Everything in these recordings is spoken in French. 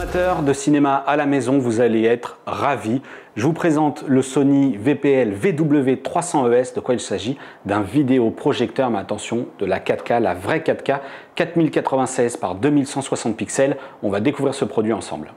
amateurs de cinéma à la maison, vous allez être ravis. Je vous présente le Sony VPL VW300ES. De quoi il s'agit D'un vidéoprojecteur, mais attention, de la 4K, la vraie 4K, 4096 par 2160 pixels. On va découvrir ce produit ensemble.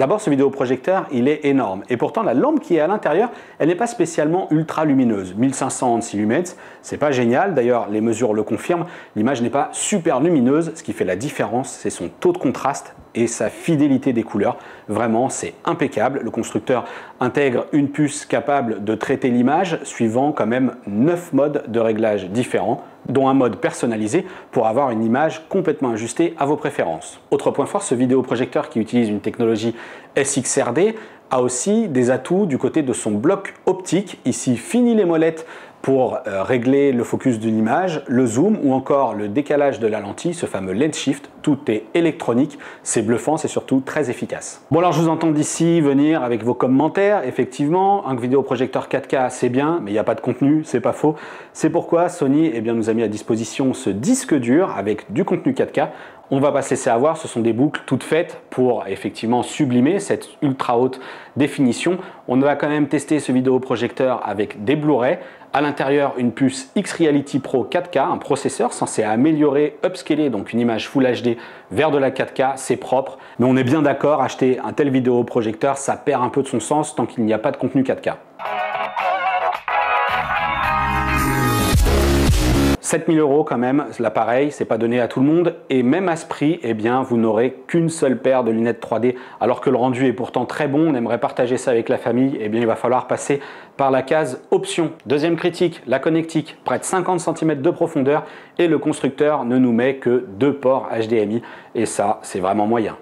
D'abord, ce vidéoprojecteur, il est énorme. Et pourtant, la lampe qui est à l'intérieur, elle n'est pas spécialement ultra lumineuse. 1500 lumens, c'est pas génial. D'ailleurs, les mesures le confirment. L'image n'est pas super lumineuse. Ce qui fait la différence, c'est son taux de contraste et sa fidélité des couleurs. Vraiment, c'est impeccable. Le constructeur intègre une puce capable de traiter l'image suivant quand même 9 modes de réglage différents dont un mode personnalisé pour avoir une image complètement ajustée à vos préférences. Autre point fort, ce vidéoprojecteur qui utilise une technologie SXRD a aussi des atouts du côté de son bloc optique. Ici, fini les molettes pour euh, régler le focus de l'image, le zoom ou encore le décalage de la lentille, ce fameux lens shift. Tout est électronique, c'est bluffant, c'est surtout très efficace. Bon alors je vous entends d'ici venir avec vos commentaires. Effectivement, un vidéoprojecteur 4K c'est bien, mais il n'y a pas de contenu, c'est pas faux. C'est pourquoi Sony eh bien, nous a mis à disposition ce disque dur avec du contenu 4K. On va pas se laisser avoir, ce sont des boucles toutes faites pour effectivement sublimer cette ultra haute définition. On va quand même tester ce vidéoprojecteur avec des Blu-ray. À l'intérieur, une puce X-Reality Pro 4K, un processeur censé améliorer, upscaler donc une image Full HD vers de la 4K, c'est propre. Mais on est bien d'accord, acheter un tel vidéoprojecteur, ça perd un peu de son sens tant qu'il n'y a pas de contenu 4K. 7000 euros quand même, l'appareil, c'est pas donné à tout le monde. Et même à ce prix, eh vous n'aurez qu'une seule paire de lunettes 3D. Alors que le rendu est pourtant très bon, on aimerait partager ça avec la famille, eh bien, il va falloir passer par la case option. Deuxième critique, la connectique, près de 50 cm de profondeur et le constructeur ne nous met que deux ports HDMI. Et ça, c'est vraiment moyen.